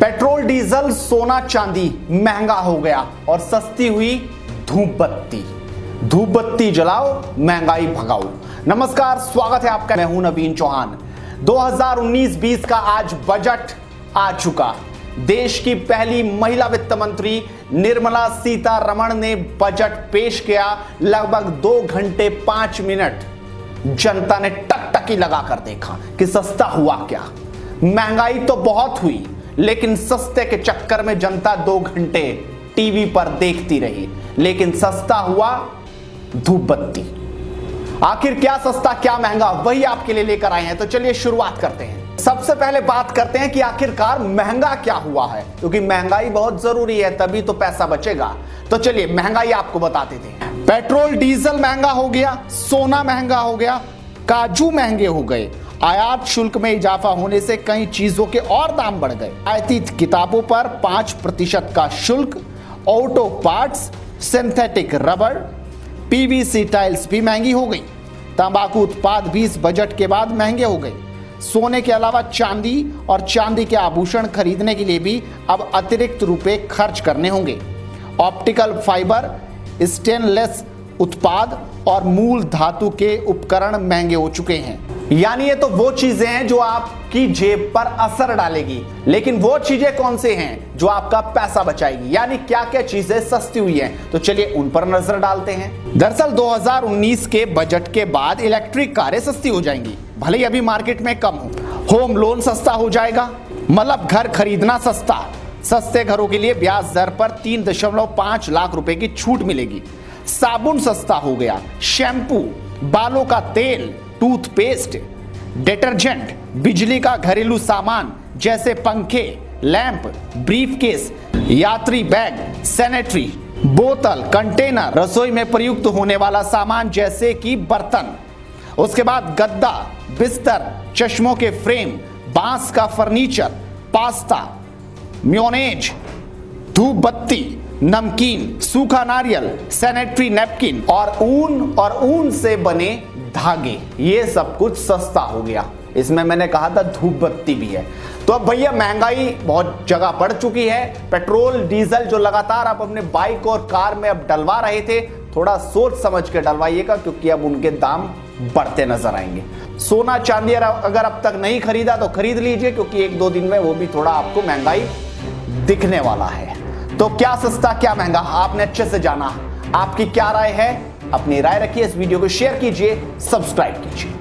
Petrol, diesel, सोना, चांदी महँगा हो गया और सस्ती हुई धूप बत्ती धूप बत्ती जलाओ, महँगाई भगाओ। नमस्कार, स्वागत है आपका। मैं हूँ नवीन चौहान। 2019-20 का आज बजट आ चुका। देश की पहली महिला वित्त मंत्री निर्मला सीतारमण ने बजट पेश किया लगभग दो घंटे पाँच मिनट। जनता ने टकटकी लगाकर देखा कि सस्ता हुआ क्या। महँगाई तो बहुत हुई लेकिन सस्ते के चक्कर में जनता दो घंटे टीवी पर देखती रही, लेकिन सस्ता हुआ धूप बत्ती आखिर क्या सस्ता, क्या महँगा, वही आपके लिए लेकर आए हैं। तो चलिए शुरुआत करते हैं। सबसे पहले बात करते हैं कि आखिरकार महँगा क्या हुआ है, क्योंकि महँगाई बहुत ज़रूरी है, तभी तो पैसा बचेगा। तो चलिए महँगाई आपको बताते थे। पेट्रोल, डीजल महँगा हो गया, सोना महँगा हो गया, काजू महँगे हो गए आयात शुल्क में इजाफा होने से कई चीज़ों के और दाम बढ़ गए। आयती किताबों पर पाँच प्रतिशत का शुल्क auto parts synthetic rubber PVC tiles भी महँगी हो गई। तंबाकू उत्पाद भी इस बजट के बाद महँगे हो गए। सोने के अलावा चांदी और चांदी के आभूषण खरीदने के लिए भी अब अतिरिक्त रुपए खर्च करने होंगे। ऑप्टिकल फाइबर स्टेनलेस उत्पाद और मूल धातु के उपकरण महँगे हो चुके हैं। यानी ये तो वो चीज़ें हैं जो आपकी जेब पर असर डालेगी। लेकिन वो चीज़ें कौन से हैं जो आपका पैसा बचाएगी? यानी क्या क्या चीज़ें सस्ती हुई हैं? तो चलिए उन पर नज़र डालते हैं। दरअसल 2019 के बजट के बाद इलेक्ट्रिक कारें सस्ती हो जाएँगी। भले ही अभी मार्केट में कम हो। होम लोन सस्ता हो जाएगा। मतलब घर खरीदना सस्ता। सस्ते घरों के लिए ब्याज दर पर तीन दशमलव पाँच लाख रुपए की छूट मिलेगी। साबुन सस्ता हो गया। शैम्पू, बालों का तेल टूथपेस्ट, डिटर्जेंट, बिजली का घरेलू सामान जैसे पंखे, लैंप, ब्रीफकेस, यात्री बैग, सैनिटरी, बोतल, कंटेनर, रसोई में प्रयुक्त होने वाला सामान जैसे कि बर्तन। उसके बाद गद्दा, बिस्तर, चश्मों के फ्रेम, बाँस का फर्नीचर, पास्ता, म्योनेज धूप बत्ती नमकीन, सूखा नारियल, सैनिटरी नैपकिन और ऊन और ऊन से बने धागे, ये सब कुछ सस्ता हो गया। इसमें मैंने कहा था धूप बत्ती भी है। तो अब भैया, महँगाई बहुत जगह बढ़ चुकी है। पेट्रोल, डीजल जो लगातार आप अपने बाइक और कार में अब डलवा रहे थे, थोड़ा सोच समझ के डलवाइएगा, क्योंकि अब उनके दाम बढ़ते नज़र आएँगे। सोना चांदी अगर अब तक नहीं खरीदा तो खरीद लीजिए, क्योंकि एक दो दिन में वो भी थोड़ा आपको महँगाई दिखने वाला है। तो क्या सस्ता, क्या महँगा, आपने अच्छे से जाना। आपकी क्या राय है? अपनी राय रखिए इस वीडियो को शेयर कीजिए सब्सक्राइब कीजिए।